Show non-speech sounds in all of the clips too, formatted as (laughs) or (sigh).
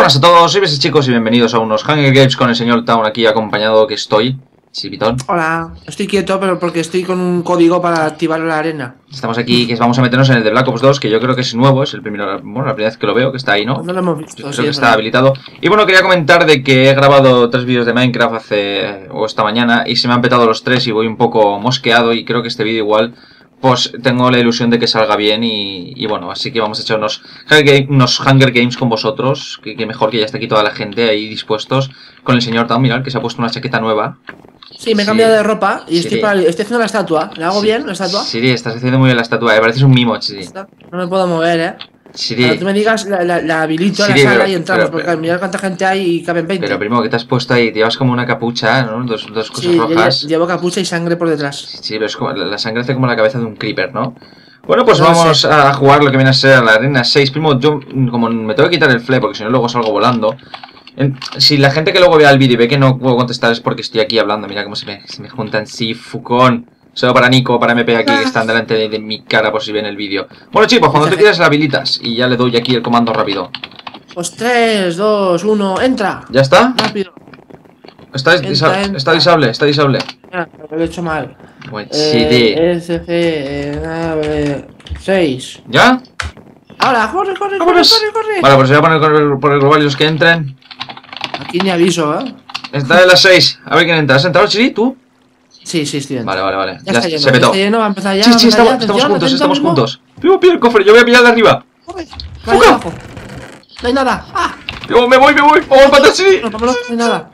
buenas a todos, soy Beses chicos y bienvenidos a unos Hunger Games con el señor Town aquí acompañado que estoy. Sí, Pitón. Hola, estoy quieto, pero porque estoy con un código para activar la arena. Estamos aquí, que vamos a meternos en el de Black Ops 2, que yo creo que es nuevo, es el primero, bueno, la primera vez que lo veo, que está ahí, ¿no? No lo hemos visto. Creo sí, que es está verdad. habilitado. Y bueno, quería comentar de que he grabado tres vídeos de Minecraft hace, o esta mañana, y se me han petado los tres y voy un poco mosqueado, y creo que este vídeo igual, pues tengo la ilusión de que salga bien, y, y bueno, así que vamos a echar unos Hunger, Game- unos Hunger Games con vosotros, que, que mejor que ya esté aquí toda la gente ahí dispuestos, con el señor Town, mirad, que se ha puesto una chaqueta nueva. Sí, me he Sí. cambiado de ropa y Sí. estoy, para- estoy haciendo la estatua. ¿Le hago Sí. bien la estatua? Siri, estás haciendo muy bien la estatua, me pareces un mimo, Siri. No me puedo mover, eh. Siri, Cuando tú me digas, la, la, la habilito a la sala pero- y entramos, pero- porque mirad cuánta gente hay y caben 20. pero primo, ¿qué te has puesto ahí? Te llevas como una capucha, ¿no? Dos, dos cosas sí, yo rojas. lle- llevo capucha y sangre por detrás. Sí, pero es como, la sangre hace como la cabeza de un creeper, ¿no? Bueno, pues No vamos a jugar lo que viene a ser la arena 6. Primo, yo mm, como me tengo que quitar el flip porque si no luego salgo volando. En- si la gente que luego vea el vídeo y ve que no puedo contestar es porque estoy aquí hablando. Mira cómo se me, se me juntan sí, fucón. Solo para Nico, para MP aquí que están delante de, de mi cara por si ven el vídeo. Bueno chicos, cuando te quieras la habilitas y ya le doy aquí el comando rápido. Pues 3, 2, 1, entra. ¿Ya está? Rápido. Está, Entra, disa- entra. está disable, está disable. Ah, lo he hecho mal. Buen Eh, CD. S, C, 6. ¿Ya? Ahora, corre, corre, corre, corre, corre. Vale, pues voy a poner por el, por el global y los que entren. Aquí ni aviso, eh. Está en las 6. A ver quién entra. ¿Has entrado, Chiri? ¿Tú? Sí, sí, estoy dentro. Vale, vale, vale. Ya, Ya está lleno, se está lleno, va a empezar ya. Sí, a sí, estamos, ya. estamos juntos, estamos mismo. juntos. Primo, pilla el cofre, yo voy a pillar de arriba. Vale, ¡Fuga! abajo. No hay nada. ¡Ah! Me voy, me voy. Vamos a matar, Chiri. No, no hay nada.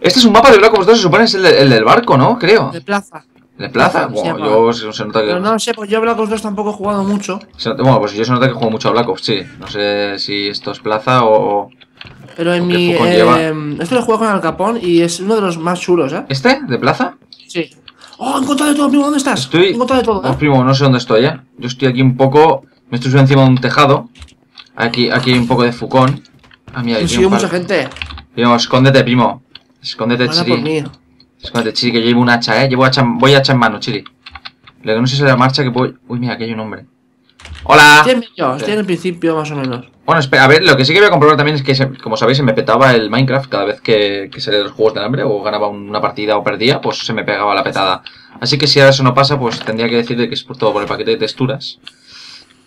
Este es un mapa de Black Ops 2, se supone es el, de- el del barco, ¿no? Creo. De plaza. ¿El de plaza? Bueno, llama. yo se, nota que. Pero no sé, pues yo Black Ops 2 tampoco he jugado mucho. se nota- bueno, pues yo se nota que juego mucho a Black Ops, sí. No sé si esto es plaza o. Pero en ¿O qué mi. Eh, esto lo juego con Al Capón y es uno de los más chulos, ¿eh? ¿Este? ¿De plaza? Sí. ¡Oh, encontrado de todo, primo! ¿Dónde estás? Estoy. Encontrado de todo, ¿eh? primo, no sé dónde estoy, ¿eh? Yo estoy aquí un poco. Me estoy subiendo encima de un tejado. Aquí, aquí hay un poco de fucón. Ah, mira, un par- mucha gente. Primo, escóndete, primo. Escóndete, Chiri. por mí. Escóndete, Chiri, que yo llevo un hacha, eh. Llevo hacha, voy hacha en mano, Chiri. Lo que no sé si es la marcha que voy. Uy, mira, aquí hay un hombre. ¡Hola! Estoy en medio, estoy en el principio, más o menos. Bueno, espera, a ver, lo que sí que voy a comprobar también es que, se- como sabéis, se me petaba el Minecraft cada vez que, que salía de los juegos del hambre o ganaba una partida o perdía, pues se me pegaba la petada. Así que si ahora eso no pasa, pues tendría que decirle que es por todo por el paquete de texturas.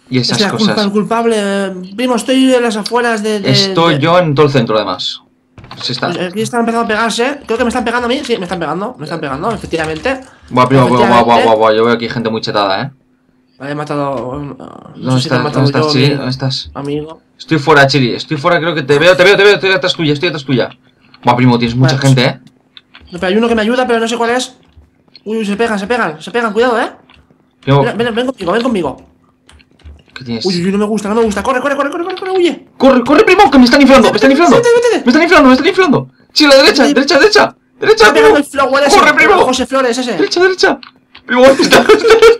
Y Es esas la culpa, el cosas. culpable. eh, Primo, estoy en las afueras de. de- Estoy de- yo en todo el centro, además. Sí está. Aquí están empezando a pegarse. Creo que me están pegando a mí. Sí, me están pegando. Me están pegando, efectivamente. Buah, primo, buah, buah, buah, efectivamente. buah, buah, yo veo aquí gente muy chetada, eh. He matado. No ¿Dónde sé si te he matado ¿Dónde estás, yo, Chiri? mi ¿Dónde estás? Amigo. Estoy fuera, Chiri. Estoy fuera, creo que te veo, te veo, te veo, estoy detrás tuya, estoy detrás tuya. Buah, primo, tienes mucha Vale. gente, eh. No, pero hay uno que me ayuda, pero no sé cuál es. Uy, uy, se pegan, se pegan, se pegan, cuidado, eh. Ven, ven, ven conmigo, ven conmigo. ¿qué tienes? Uy, uy, no me gusta, no me gusta. Corre, corre, corre, corre, corre, corre, huye. Corre, corre, primo, que me están inflando, me están inflando. Vete, vete, vete. Me están inflando, me están inflando. Sí, a la derecha, derecha, derecha. Derecha, primo. Corre, primo. José Flores, ese. Derecha, derecha. ¿Dónde está?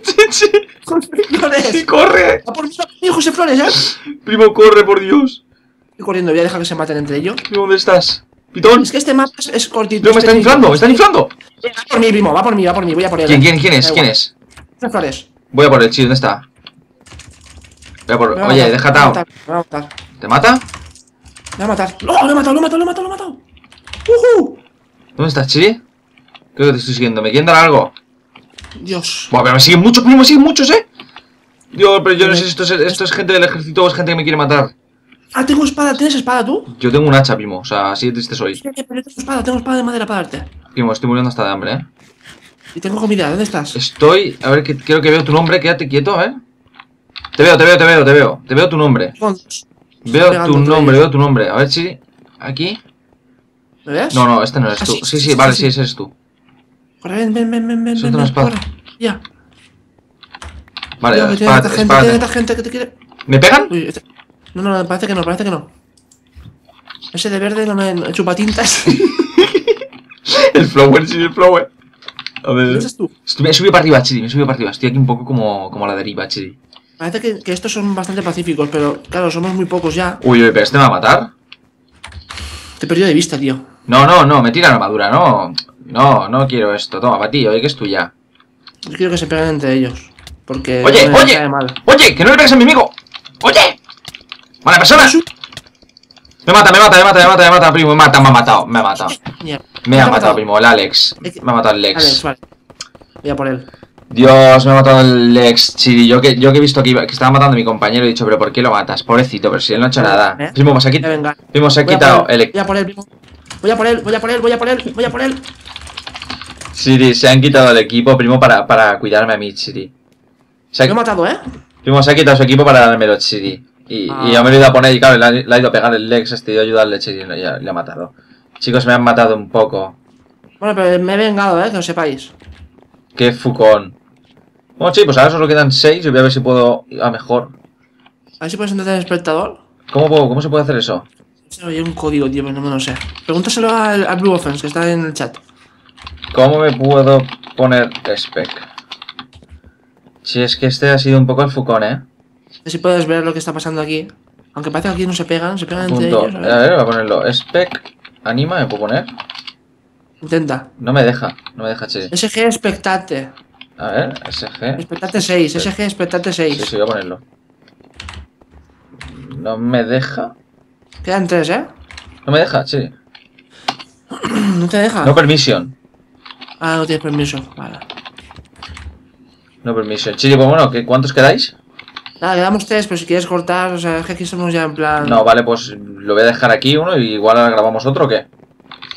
Sí, sí. Sí, Flores. corre. Va por mí, José Flores, eh. Primo, corre, por Dios. Estoy corriendo, voy a dejar que se maten entre ellos. Primo, ¿dónde estás? Pitón. Es que este mapa es, es cortito. Primo, me es están inflando, me están inflando. Va por mí, primo, va por mí, va por mí, voy a por él. ¿Quién, eh. quién, quién es? ¿Quién igual. es? José Flores. Voy a por el chido, ¿dónde está? Voy a por... Me a Oye, deja a atado. matar, Me va a matar. ¿Te mata? Me va a matar. ¡Oh, lo he matado, lo he matado, lo he matado, lo he matado! ¡Ujú! ¿Dónde estás, Chiri? Creo que te estoy siguiendo. ¿Me quieren dar algo? Dios. Buah, pero me siguen muchos, primo, me siguen muchos, ¿eh? Dios, pero yo no sé si esto es, esto es gente del ejército o es gente que me quiere matar. Ah, tengo espada. ¿Tienes espada tú? Yo tengo un hacha, primo. O sea, así de triste soy. Sí, pero yo tengo espada, tengo espada de madera para darte. Primo, estoy muriendo hasta de hambre, ¿eh? Y tengo comida, ¿dónde estás? Estoy... A ver, que creo que veo tu nombre. Quédate quieto, ¿eh? Te veo, te veo, te veo, te veo. Te veo tu nombre. Veo pegando tu nombre, veo tu nombre. A ver si... ¿Aquí? ¿Me ves? No, no, este no eres Ah, tú. sí, Sí, sí, sí, vale, sí. sí, ese eres tú. Corre, ven, ven, ven, ven, ven, ven. Ya. Vale, que tiene gente, tiene gente que te quiere... ¿Me pegan? Uy, este- No, no, no, parece que no, parece que no. Ese de verde no me no, chupatintas. (laughs) El flower, sí, el flower. A ¿Dónde ver... estás tú? Estoy- Me subí para arriba, Chiri, me subí para arriba. Estoy aquí un poco como, como a la deriva, Chiri. Parece que, que estos son bastante pacíficos, pero claro, somos muy pocos ya. Uy, uy, pero este me va a matar. Te he perdido de vista, tío. No, no, no, me tira la armadura, no. No, no quiero esto. Toma, para ti, oye, que es tuya. Yo quiero que se peguen entre ellos. Porque. Oye, no oye. mal. Oye, que no le pegues a mi amigo. Oye. Mala persona. Me mata, me mata, me mata, me mata, me mata, primo, me mata, me ha matado, me ha matado. Me ¿Te ha matado, primo, el Alex. Me ha matado el Lex. Alex, vale. Voy a por él. Dios, me ha matado el Lex, Chiri. Yo que, yo que he visto que, iba- que estaba matando a mi compañero he dicho, pero ¿por qué lo matas? Pobrecito, pero si él no ha hecho nada. ¿Eh? Primo, se ha primo, se ha quitado el... Voy a por él, primo. Voy a por él, voy a por él, voy a por él, voy a por él. Chiri, se han quitado el equipo, primo, para, para cuidarme a mí, Chiri. Se ha- Lo he matado, ¿eh? Primo, se ha quitado su equipo para dármelo, Chiri. Y, Ah. y yo me lo he ido a poner y claro, le ha, le ha ido a pegar el Lex, este, y ayudarle, Chiri, y le, le ha matado. Chicos, me han matado un poco. Bueno, pero me he vengado, ¿eh? Que lo sepáis. Qué fucón. Bueno, sí, pues ahora solo quedan 6 y voy a ver si puedo a mejor. A ver si puedes entrar en el espectador. ¿Cómo, puedo- ¿Cómo se puede hacer eso? Oye un código, tío, pero no me lo sé. Pregúntaselo al, al Blue Offense, que está en el chat. ¿Cómo me puedo poner spec? Si es que este ha sido un poco el fucón, ¿eh? A si puedes ver lo que está pasando aquí. Aunque parece que aquí no se pegan, se pegan entre Punto. ellos. A a ver. ver, voy a ponerlo. Spec. Anima, ¿me puedo poner? Intenta. No me deja. No me deja, che. SG Expectate. A ver, SG. Expectate 6. SG Expectate Sí, 6. sí, voy a ponerlo. No me deja. Quedan 3, ¿eh? No me deja, sí. (clears throat) No te deja. No permission. Ah, no tienes permiso. Vale. No permission. Chile, pues bueno, ¿qué- ¿cuántos quedáis? Nada, quedamos 3, pero si quieres cortar, o sea, es que aquí estamos ya en plan. No, vale, pues lo voy a dejar aquí uno y igual grabamos otro o qué.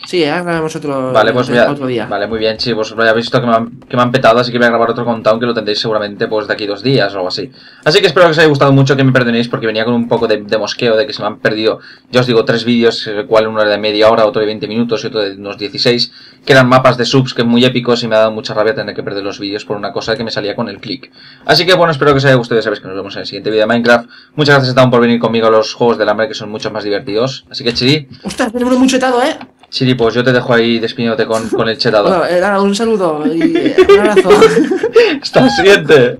Sí, grabamos otro. Vale, pues otro día. Vale, muy bien, sí, pues ya habéis visto que me, han, que me han petado, así que voy a grabar otro countdown que lo tendréis seguramente pues de aquí dos días o algo así. Así que espero que os haya gustado mucho, que me perdonéis porque venía con un poco de, de mosqueo, de que se me han perdido, ya os digo, tres vídeos, el cual uno era de media hora, otro de 20 minutos y otro de unos 16, que eran mapas de subs que muy épicos y me ha dado mucha rabia tener que perder los vídeos por una cosa que me salía con el clic. Así que bueno, espero que os haya gustado, ya sabéis que nos vemos en el siguiente vídeo de Minecraft. Muchas gracias Estaban por venir conmigo a los juegos del hambre que son mucho más divertidos. Así que Chiri, Ostras, tenemos muy chetado, ¿eh? Chiri, pues yo te dejo ahí despidiéndote con, con el chetado. Bueno, eh, un saludo y un abrazo. (laughs) Hasta el siguiente.